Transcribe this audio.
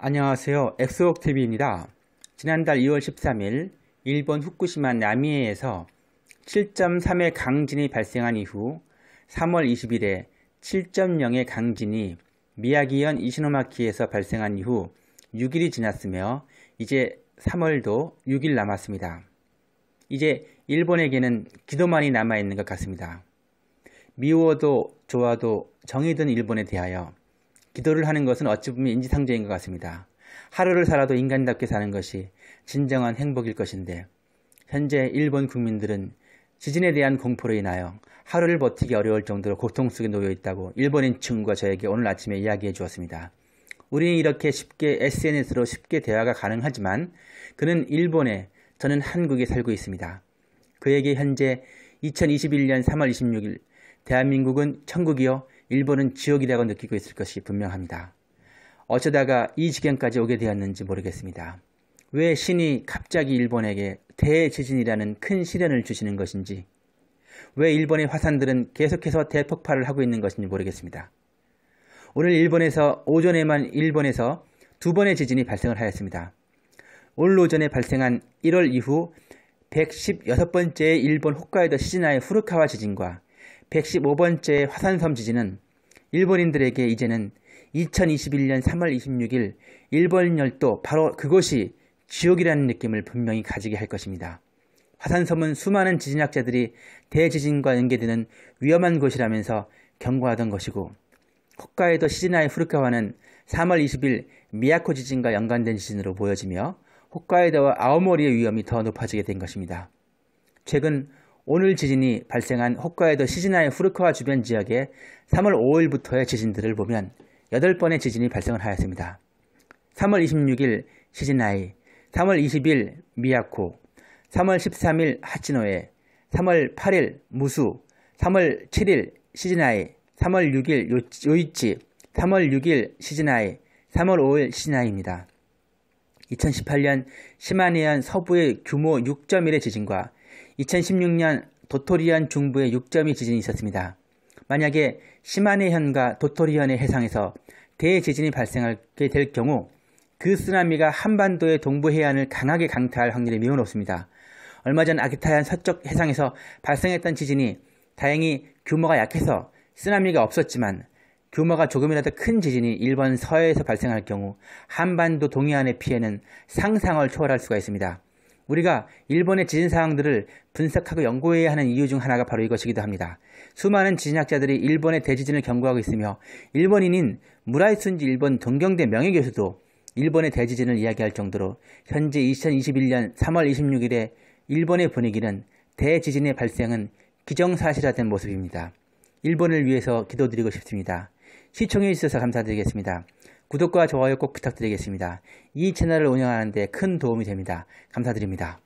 안녕하세요. 엑소옥TV입니다. 지난달 2월 13일 일본 후쿠시마 나미에에서 7.3의 강진이 발생한 이후 3월 20일에 7.0의 강진이 미야기현 이시노마키에서 발생한 이후 6일이 지났으며 이제 3월도 6일 남았습니다. 이제 일본에게는 기도만이 남아있는 것 같습니다. 미워도 좋아도 정이 든 일본에 대하여 기도를 하는 것은 어찌 보면 인지상정인 것 같습니다. 하루를 살아도 인간답게 사는 것이 진정한 행복일 것인데 현재 일본 국민들은 지진에 대한 공포로 인하여 하루를 버티기 어려울 정도로 고통 속에 놓여 있다고 일본인 친구가 저에게 오늘 아침에 이야기해 주었습니다. 우리는 이렇게 쉽게 SNS로 쉽게 대화가 가능하지만 그는 일본에 저는 한국에 살고 있습니다. 그에게 현재 2021년 3월 26일 대한민국은 천국이요 일본은 지옥이라고 느끼고 있을 것이 분명합니다. 어쩌다가 이 지경까지 오게 되었는지 모르겠습니다. 왜 신이 갑자기 일본에게 대지진이라는 큰 시련을 주시는 것인지, 왜 일본의 화산들은 계속해서 대폭발을 하고 있는 것인지 모르겠습니다. 오늘 일본에서 오전에만 일본에서 두 번의 지진이 발생을 하였습니다. 오늘 오전에 발생한 1월 이후 116번째 일본 홋카이도 시즈나의 후르카와 지진과 115번째 화산섬 지진은 일본인들에게 이제는 2021년 3월 26일 일본 열도 바로 그곳이 지옥이라는 느낌을 분명히 가지게 할 것입니다. 화산섬은 수많은 지진학자들이 대지진과 연계되는 위험한 곳이라면서 경고하던 것이고 홋카이도 시즈나의 후르카와는 3월 20일 미야코 지진과 연관된 지진으로 보여지며 홋카이도와 아오모리의 위험이 더 높아지게 된 것입니다. 최근 오늘 지진이 발생한 홋카이도 시즈나의 후르카와 주변 지역에 3월 5일부터의 지진들을 보면 8번의 지진이 발생을 하였습니다. 3월 26일 시즈나이, 3월 20일 미야코, 3월 13일 하치노에, 3월 8일 무수, 3월 7일 시즈나이, 3월 6일 요이치, 3월 6일 시즈나이, 3월 5일 시즈나이입니다. 2018년 시마니현 서부의 규모 6.1의 지진과 2016년 도토리현 중부에 6.2 지진이 있었습니다. 만약에 시마네현과 도토리현의 해상에서 대지진이 발생하게 될 경우 그 쓰나미가 한반도의 동부 해안을 강하게 강타할 확률이 매우 높습니다. 얼마 전 아기타현 서쪽 해상에서 발생했던 지진이 다행히 규모가 약해서 쓰나미가 없었지만 규모가 조금이라도 큰 지진이 일본 서해에서 발생할 경우 한반도 동해안의 피해는 상상을 초월할 수가 있습니다. 우리가 일본의 지진 상황들을 분석하고 연구해야 하는 이유 중 하나가 바로 이것이기도 합니다. 수많은 지진학자들이 일본의 대지진을 경고하고 있으며 일본인인 무라이 순지 일본 동경대 명예교수도 일본의 대지진을 이야기할 정도로 현재 2021년 3월 26일에 일본의 분위기는 대지진의 발생은 기정사실화된 모습입니다. 일본을 위해서 기도드리고 싶습니다. 시청해 주셔서 감사드리겠습니다. 구독과 좋아요 꼭 부탁드리겠습니다. 이 채널을 운영하는 데 큰 도움이 됩니다. 감사드립니다.